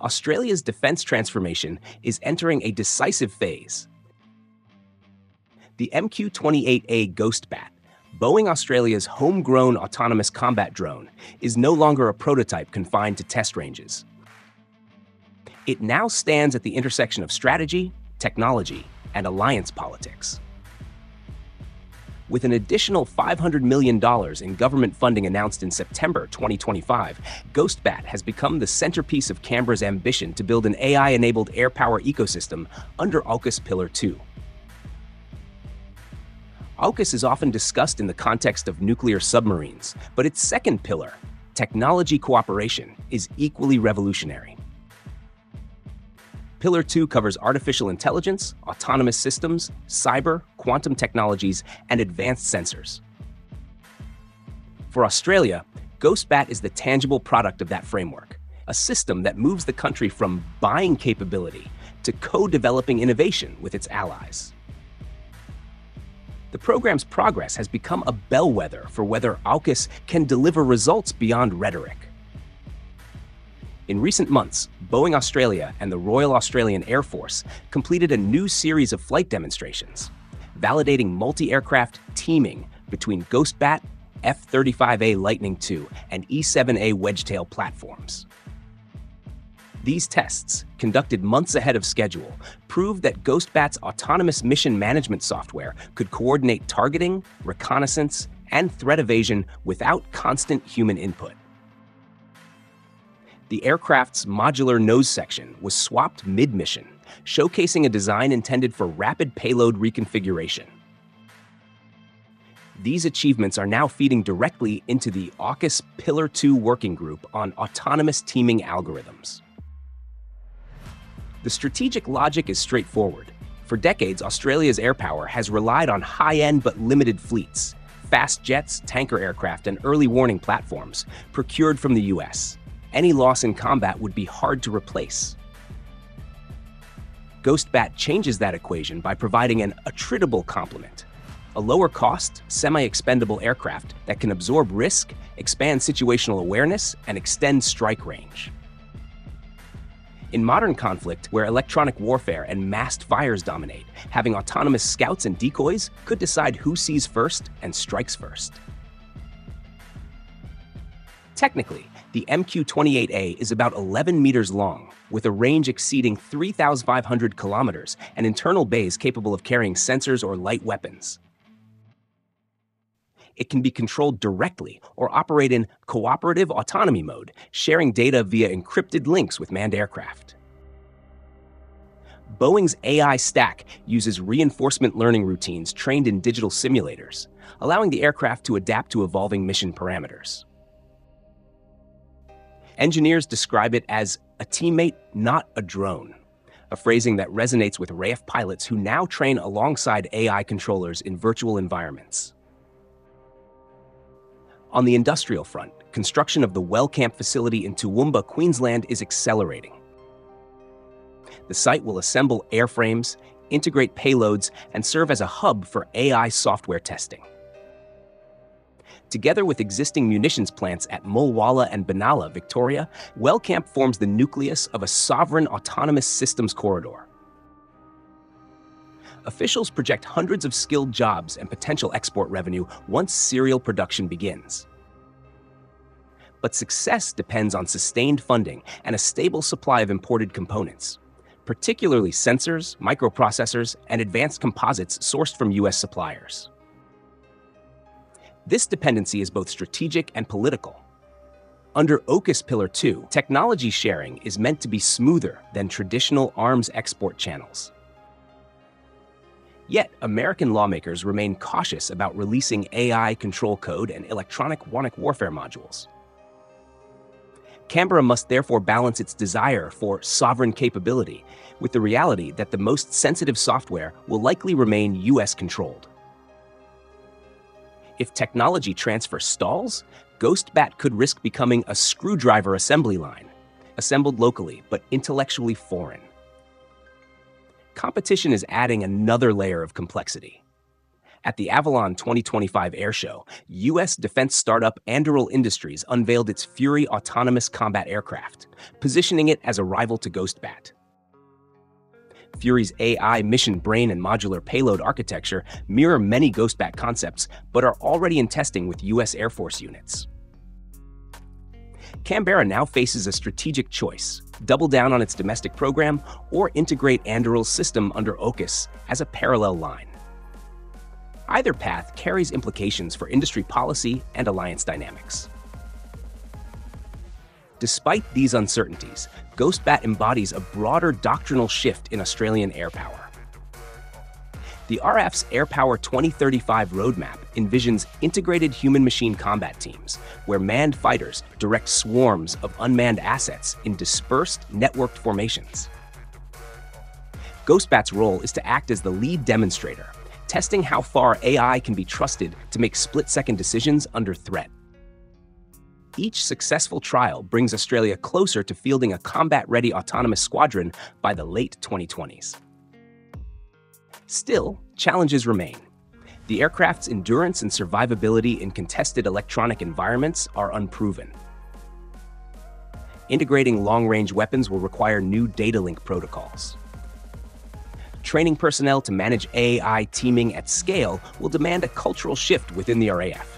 Australia's defence transformation is entering a decisive phase. The MQ 28A Ghostbat, Boeing Australia's homegrown autonomous combat drone, is no longer a prototype confined to test ranges. It now stands at the intersection of strategy, technology, and alliance politics. With an additional $500 million in government funding announced in September 2025, Ghostbat has become the centerpiece of Canberra's ambition to build an AI enabled air power ecosystem under AUKUS Pillar 2. AUKUS is often discussed in the context of nuclear submarines, but its second pillar, technology cooperation, is equally revolutionary. Pillar 2 covers artificial intelligence, autonomous systems, cyber, quantum technologies, and advanced sensors. For Australia, Ghostbat is the tangible product of that framework, a system that moves the country from buying capability to co-developing innovation with its allies. The program's progress has become a bellwether for whether AUKUS can deliver results beyond rhetoric. In recent months, Boeing Australia and the Royal Australian Air Force completed a new series of flight demonstrations, validating multi-aircraft teaming between Ghostbat, F-35A Lightning II, and E-7A Wedgetail platforms. These tests, conducted months ahead of schedule, proved that Ghostbat's autonomous mission management software could coordinate targeting, reconnaissance, and threat evasion without constant human input the aircraft's modular nose section was swapped mid-mission, showcasing a design intended for rapid payload reconfiguration. These achievements are now feeding directly into the AUKUS Pillar 2 working group on autonomous teaming algorithms. The strategic logic is straightforward. For decades, Australia's air power has relied on high-end but limited fleets, fast jets, tanker aircraft, and early warning platforms procured from the US any loss in combat would be hard to replace. Ghostbat changes that equation by providing an attritable complement, a lower cost, semi-expendable aircraft that can absorb risk, expand situational awareness, and extend strike range. In modern conflict, where electronic warfare and massed fires dominate, having autonomous scouts and decoys could decide who sees first and strikes first. Technically, the MQ-28A is about 11 meters long, with a range exceeding 3,500 kilometers and internal bays capable of carrying sensors or light weapons. It can be controlled directly or operate in cooperative autonomy mode, sharing data via encrypted links with manned aircraft. Boeing's AI stack uses reinforcement learning routines trained in digital simulators, allowing the aircraft to adapt to evolving mission parameters. Engineers describe it as a teammate, not a drone, a phrasing that resonates with RAAF pilots who now train alongside AI controllers in virtual environments. On the industrial front, construction of the Wellcamp facility in Toowoomba, Queensland is accelerating. The site will assemble airframes, integrate payloads, and serve as a hub for AI software testing. Together with existing munitions plants at Mulwala and Benalla, Victoria, Wellcamp forms the nucleus of a sovereign autonomous systems corridor. Officials project hundreds of skilled jobs and potential export revenue once serial production begins. But success depends on sustained funding and a stable supply of imported components, particularly sensors, microprocessors, and advanced composites sourced from US suppliers. This dependency is both strategic and political. Under AUKUS Pillar 2, technology sharing is meant to be smoother than traditional arms export channels. Yet, American lawmakers remain cautious about releasing AI control code and electronic warfare modules. Canberra must therefore balance its desire for sovereign capability with the reality that the most sensitive software will likely remain US controlled. If technology transfer stalls, Ghostbat could risk becoming a screwdriver assembly line, assembled locally but intellectually foreign. Competition is adding another layer of complexity. At the Avalon 2025 Airshow, U.S. defense startup Anduril Industries unveiled its Fury autonomous combat aircraft, positioning it as a rival to GhostBat. Fury's AI mission brain and modular payload architecture mirror many GhostBat concepts, but are already in testing with U.S. Air Force units. Canberra now faces a strategic choice double down on its domestic program or integrate Anduril's system under AUKUS as a parallel line. Either path carries implications for industry policy and alliance dynamics. Despite these uncertainties, GhostBat embodies a broader doctrinal shift in Australian air power. The RAAF's Air Power 2035 roadmap envisions integrated human machine combat teams, where manned fighters direct swarms of unmanned assets in dispersed, networked formations. GhostBat's role is to act as the lead demonstrator, testing how far AI can be trusted to make split second decisions under threat. Each successful trial brings Australia closer to fielding a combat ready autonomous squadron by the late 2020s. Still, challenges remain. The aircraft's endurance and survivability in contested electronic environments are unproven. Integrating long-range weapons will require new data link protocols. Training personnel to manage AI teaming at scale will demand a cultural shift within the RAAF.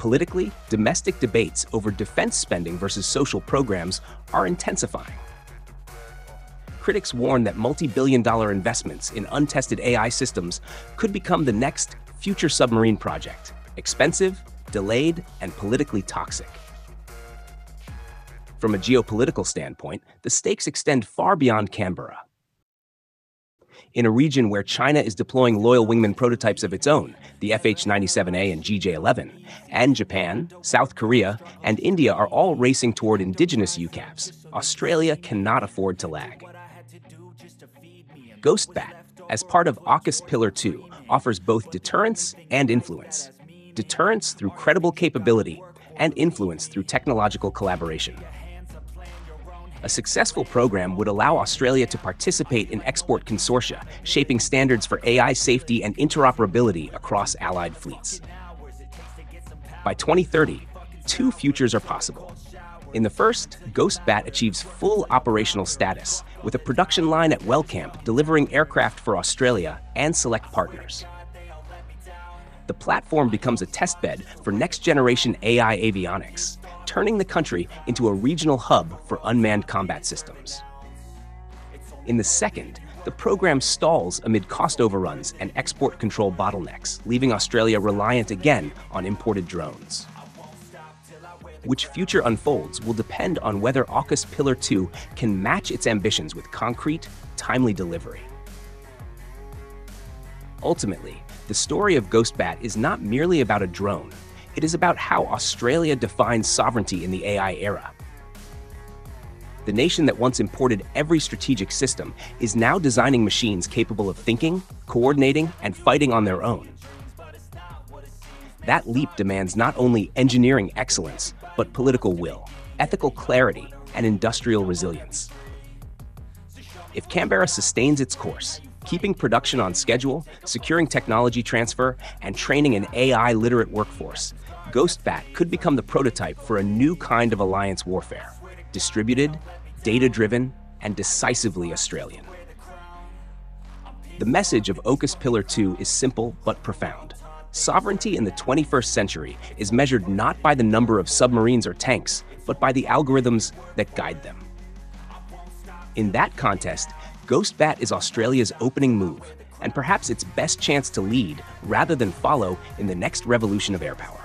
Politically, domestic debates over defense spending versus social programs are intensifying. Critics warn that multi-billion dollar investments in untested AI systems could become the next future submarine project, expensive, delayed, and politically toxic. From a geopolitical standpoint, the stakes extend far beyond Canberra in a region where China is deploying loyal wingman prototypes of its own, the FH-97A and GJ-11, and Japan, South Korea, and India are all racing toward indigenous UCAVs, Australia cannot afford to lag. Ghost GhostBat, as part of AUKUS Pillar 2, offers both deterrence and influence. Deterrence through credible capability, and influence through technological collaboration. A successful program would allow Australia to participate in export consortia, shaping standards for AI safety and interoperability across allied fleets. By 2030, two futures are possible. In the first, GhostBat achieves full operational status, with a production line at Wellcamp delivering aircraft for Australia and select partners. The platform becomes a testbed for next-generation AI avionics, turning the country into a regional hub for unmanned combat systems. In the second, the program stalls amid cost overruns and export control bottlenecks, leaving Australia reliant again on imported drones. Which future unfolds will depend on whether AUKUS Pillar 2 can match its ambitions with concrete, timely delivery. Ultimately, the story of GhostBat is not merely about a drone, it is about how Australia defines sovereignty in the AI era. The nation that once imported every strategic system is now designing machines capable of thinking, coordinating, and fighting on their own. That leap demands not only engineering excellence, but political will, ethical clarity, and industrial resilience. If Canberra sustains its course, keeping production on schedule, securing technology transfer, and training an AI literate workforce, GhostBat could become the prototype for a new kind of alliance warfare distributed, data driven, and decisively Australian. The message of AUKUS Pillar 2 is simple but profound. Sovereignty in the 21st century is measured not by the number of submarines or tanks, but by the algorithms that guide them. In that contest, GhostBat is Australia's opening move, and perhaps its best chance to lead rather than follow in the next revolution of air power.